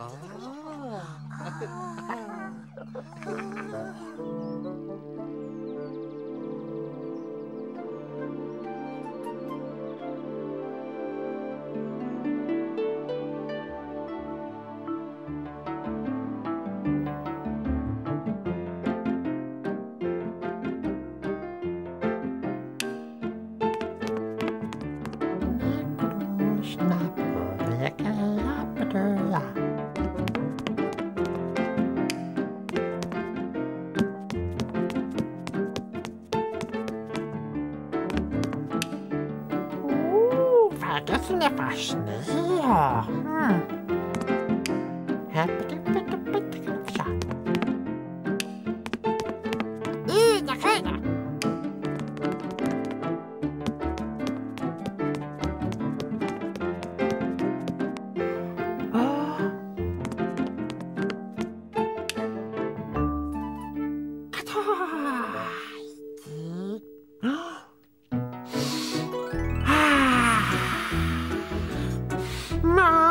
哦。Vergessen etwas näher. Hm. Mom!